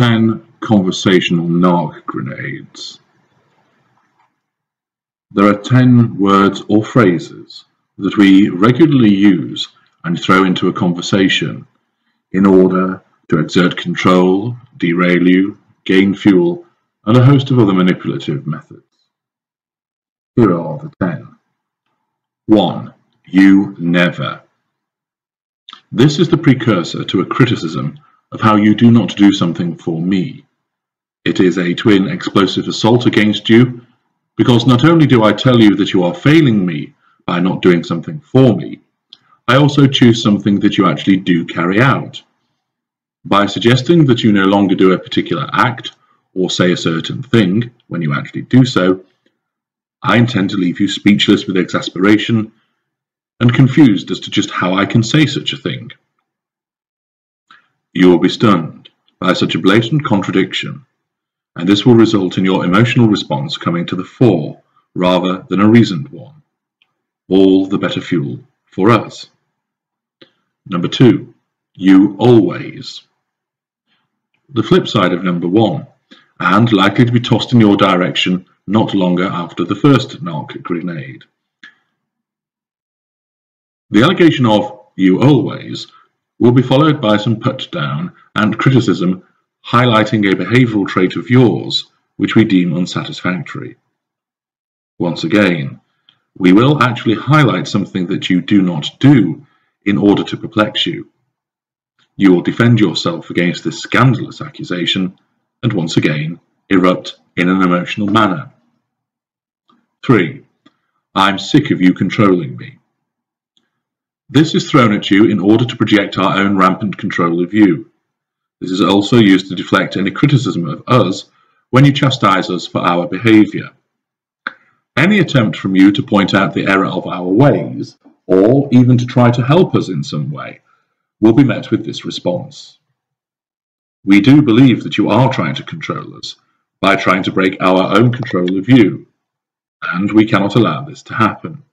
10 conversational narc grenades. There are 10 words or phrases that we regularly use and throw into a conversation in order to exert control, derail you, gain fuel, and a host of other manipulative methods. Here are the 10. 1. You never. This is the precursor to a criticism of how you do not do something for me. It is a twin explosive assault against you, because not only do I tell you that you are failing me by not doing something for me, I also choose something that you actually do carry out. By suggesting that you no longer do a particular act or say a certain thing when you actually do so, I intend to leave you speechless with exasperation and confused as to just how I can say such a thing. You will be stunned by such a blatant contradiction, and this will result in your emotional response coming to the fore rather than a reasoned one. All the better fuel for us. Number two, you always. The flip side of number one, and likely to be tossed in your direction not longer after the first narc grenade. The allegation of you always will be followed by some put down and criticism highlighting a behavioral trait of yours which we deem unsatisfactory. Once again, we will actually highlight something that you do not do in order to perplex you. You will defend yourself against this scandalous accusation and once again erupt in an emotional manner. 3. I'm sick of you controlling me. This is thrown at you in order to project our own rampant control of you. This is also used to deflect any criticism of us when you chastise us for our behaviour. Any attempt from you to point out the error of our ways, or even to try to help us in some way, will be met with this response. We do believe that you are trying to control us by trying to break our own control of you, and we cannot allow this to happen.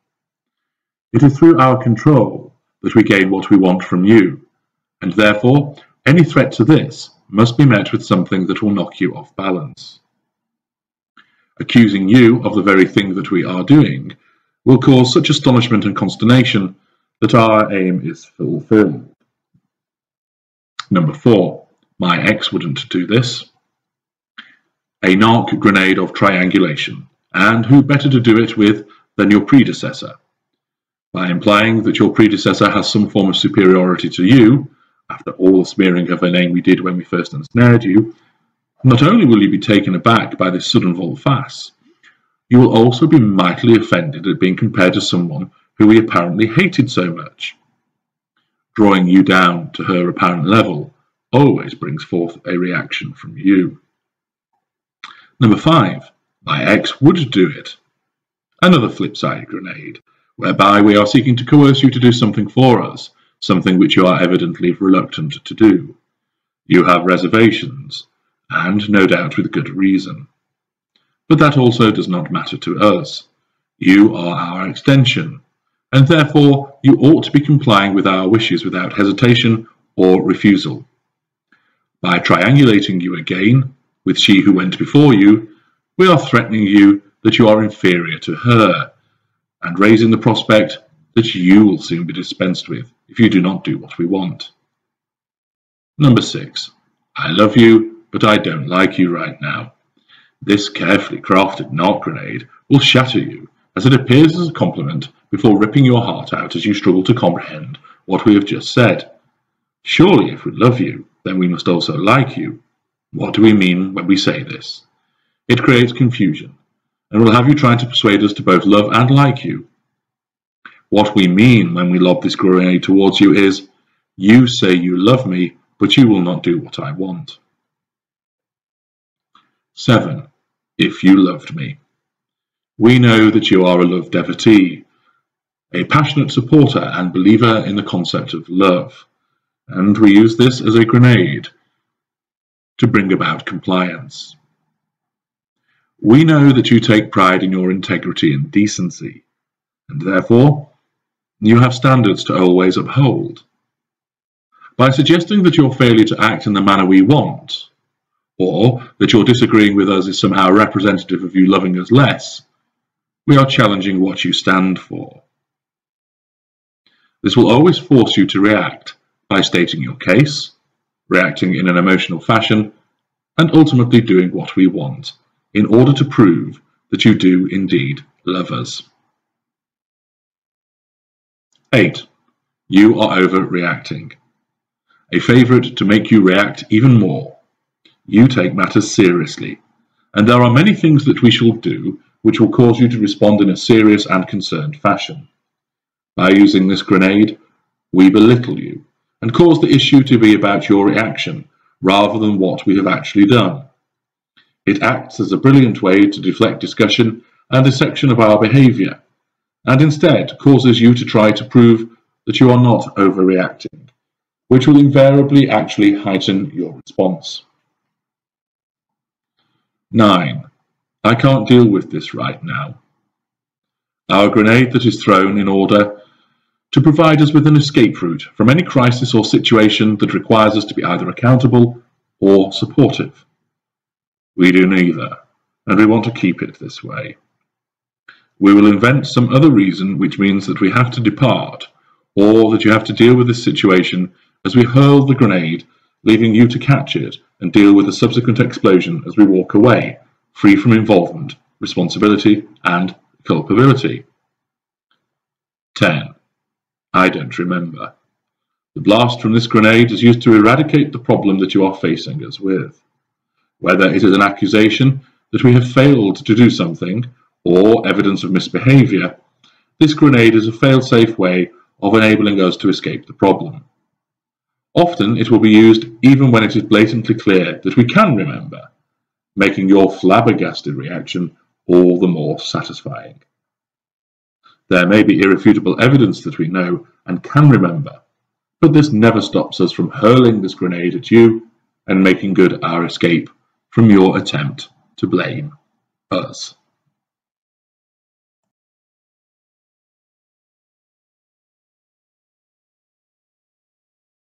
It is through our control that we gain what we want from you, and therefore any threat to this must be met with something that will knock you off balance. Accusing you of the very thing that we are doing will cause such astonishment and consternation that our aim is fulfilled. Number four, my ex wouldn't do this. A narc grenade of triangulation, and who better to do it with than your predecessor? By implying that your predecessor has some form of superiority to you, after all the smearing of her name we did when we first ensnared you, not only will you be taken aback by this sudden volte-face, you will also be mightily offended at being compared to someone who we apparently hated so much. Drawing you down to her apparent level always brings forth a reaction from you. Number five, my ex would do it. Another flip side grenade whereby we are seeking to coerce you to do something for us, something which you are evidently reluctant to do. You have reservations, and no doubt with good reason. But that also does not matter to us. You are our extension, and therefore you ought to be complying with our wishes without hesitation or refusal. By triangulating you again with she who went before you, we are threatening you that you are inferior to her, and raising the prospect that you will soon be dispensed with if you do not do what we want. Number six, I love you, but I don't like you right now. This carefully crafted narc grenade will shatter you as it appears as a compliment before ripping your heart out as you struggle to comprehend what we have just said. Surely, if we love you, then we must also like you. What do we mean when we say this? It creates confusion, and will have you trying to persuade us to both love and like you. What we mean when we lob this grenade towards you is, you say you love me, but you will not do what I want. 7. If you loved me. We know that you are a love devotee, a passionate supporter and believer in the concept of love, and we use this as a grenade to bring about compliance. We know that you take pride in your integrity and decency, and therefore you have standards to always uphold. By suggesting that your failure to act in the manner we want, or that your disagreeing with us is somehow representative of you loving us less, we are challenging what you stand for. This will always force you to react by stating your case, reacting in an emotional fashion, and ultimately doing what we want in order to prove that you do indeed love us. 8. You are overreacting. A favourite to make you react even more. You take matters seriously, and there are many things that we shall do which will cause you to respond in a serious and concerned fashion. By using this grenade, we belittle you and cause the issue to be about your reaction rather than what we have actually done. It acts as a brilliant way to deflect discussion and dissection of our behaviour, and instead causes you to try to prove that you are not overreacting, which will invariably actually heighten your response. 9. I can't deal with this right now. Our grenade that is thrown in order to provide us with an escape route from any crisis or situation that requires us to be either accountable or supportive. We do neither, and we want to keep it this way. We will invent some other reason which means that we have to depart, or that you have to deal with this situation as we hurl the grenade, leaving you to catch it and deal with the subsequent explosion as we walk away, free from involvement, responsibility, and culpability. 10. I don't remember. The blast from this grenade is used to eradicate the problem that you are facing us with. Whether it is an accusation that we have failed to do something, or evidence of misbehaviour, this grenade is a fail-safe way of enabling us to escape the problem. Often it will be used even when it is blatantly clear that we can remember, making your flabbergasted reaction all the more satisfying. There may be irrefutable evidence that we know and can remember, but this never stops us from hurling this grenade at you and making good our escape from your attempt to blame us.